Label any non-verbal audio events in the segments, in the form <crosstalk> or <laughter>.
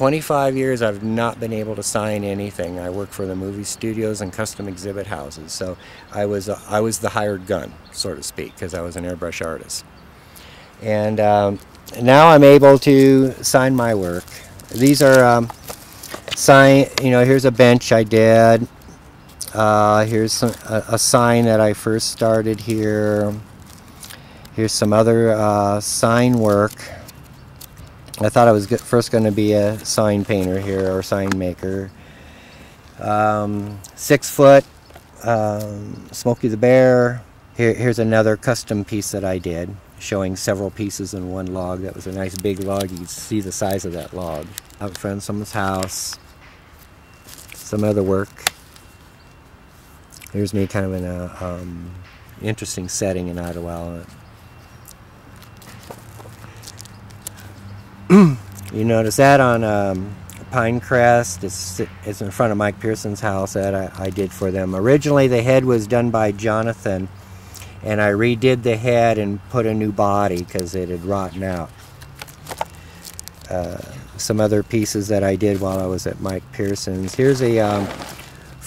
25 years I've not been able to sign anything. I work for the movie studios and custom exhibit houses. So I was, uh, I was the hired gun, so to speak, because I was an airbrush artist. And um, now I'm able to sign my work. These are um, sign, you know, here's a bench I did. Uh, here's some, a, a, sign that I first started here. Here's some other uh, sign work. I thought I was first going to be a sign painter here or sign maker. Um, six foot, um, Smokey the Bear. Here, here's another custom piece that I did, showing several pieces in one log. That was a nice big log. You can see the size of that log. Out front of someone's house. Some other work. Here's me kind of in a um, interesting setting in Idyllwild. <clears throat> you notice that on um, Pinecrest. It's, it's in front of Mike Pearson's house that I, I, did for them. Originally, the head was done by Jonathan, and I redid the head and put a new body because it had rotten out. Uh, some other pieces that I did while I was at Mike Pearson's. Here's a um,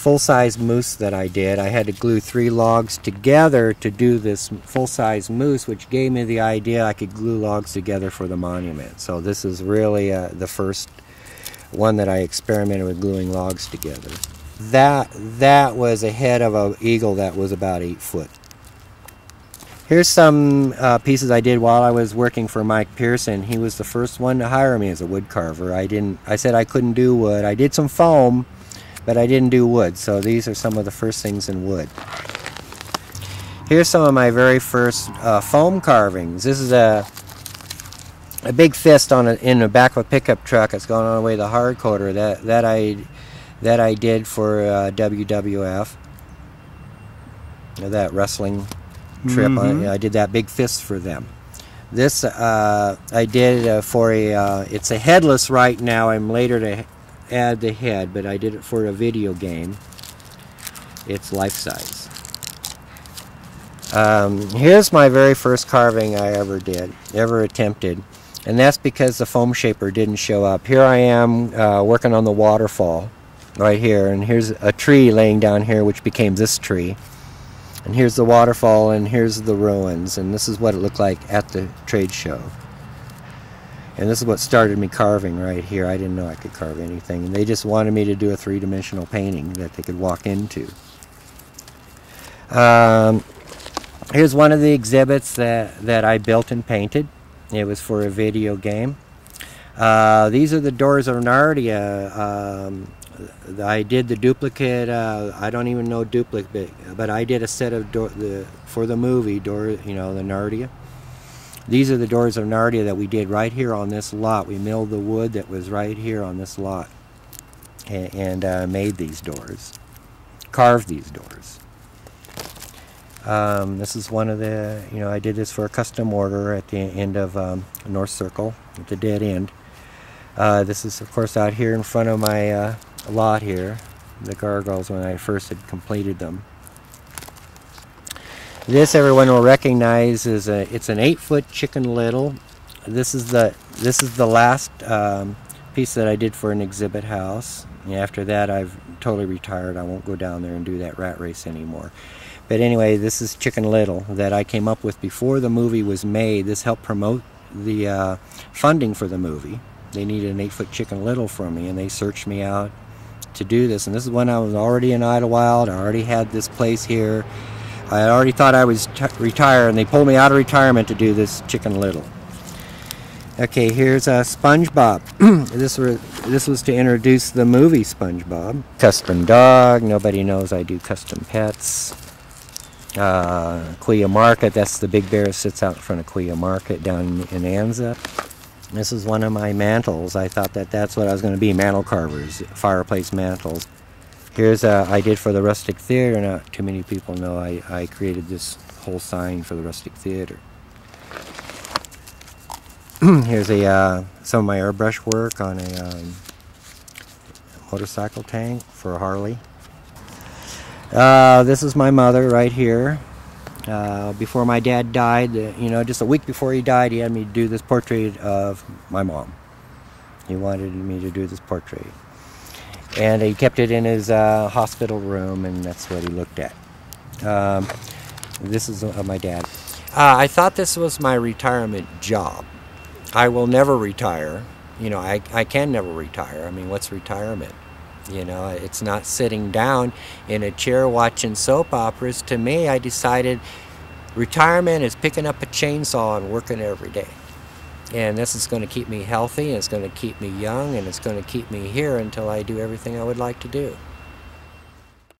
full-size moose that I did. I had to glue three logs together to do this full-size moose, which gave me the idea I could glue logs together for the monument. So this is really uh, the first one that I experimented with gluing logs together. That that was a head of an eagle that was about eight foot. Here's some uh, pieces I did while I was working for Mike Pearson. He was the first one to hire me as a wood carver. I didn't. I said I couldn't do wood. I did some foam but I didn't do wood, so these are some of the first things in wood. Here's some of my very first uh, foam carvings. This is a a big fist on a, in the back of a pickup truck that's going on the way to the hard coater that that I that I did for uh, WWF. That wrestling trip, mm -hmm. I, I, did that big fist for them. This uh, I did uh, for a. Uh, it's a headless right now. I'm later to add the head, but I did it for a video game. It's life size. Um, here's my very first carving I ever did, ever attempted. And that's because the foam shaper didn't show up. Here I am uh, working on the waterfall right here. And here's a tree laying down here which became this tree. And here's the waterfall and here's the ruins. And this is what it looked like at the trade show. And this is what started me carving right here. I didn't know I could carve anything. And they just wanted me to do a three-dimensional painting that they could walk into. Um, here's one of the exhibits that, that I built and painted. It was for a video game. Uh, these are the doors of Narnia. Um, I did the duplicate. Uh, I don't even know duplicate, but I did a set of door the for the movie door. You know the Narnia. These are the doors of Narnia that we did right here on this lot. We milled the wood that was right here on this lot and, and uh, made these doors, carved these doors. Um, this is one of the, you know, I did this for a custom order at the end of um, North Circle at the dead end. Uh, this is, of course, out here in front of my uh, lot here, the gargoyles when I first had completed them. This everyone will recognize is a it's an eight foot chicken little. This is the this is the last um, piece that I did for an exhibit house. After that, I've totally retired. I won't go down there and do that rat race anymore. But anyway, this is Chicken Little that I came up with before the movie was made. This helped promote the uh, funding for the movie. They needed an eight foot Chicken Little from me, and they searched me out to do this. And this is when I was already in Idyllwild. I already had this place here I already thought I was retire, and they pulled me out of retirement to do this Chicken Little. Okay, here's a uh, SpongeBob. <clears throat> this was this was to introduce the movie SpongeBob. Custom dog. Nobody knows I do custom pets. Uh, Quia Market. That's the big bear that sits out in front of Quia Market down in Anza. This is one of my mantles. I thought that that's what I was going to be, mantle carvers, fireplace mantles. Here's a, I did for the Rustic Theater. Not too many people know I, I created this whole sign for the Rustic Theater. <clears throat> Here's a uh, some of my airbrush work on a um, motorcycle tank for Harley. Uh, this is my mother right here. Uh, before my dad died, uh, you know, just a week before he died, he had me do this portrait of my mom. He wanted me to do this portrait. And he kept it in his uh, hospital room, and that's what he looked at. Um, this is uh, my dad. Uh, I thought this was my retirement job. I will never retire. You know, I, I can never retire. I mean, what's retirement? You know, it's not sitting down in a chair watching soap operas. To me, I decided retirement is picking up a chainsaw and working every day. And this is going to keep me healthy, and it's going to keep me young, and it's going to keep me here until I do everything I would like to do.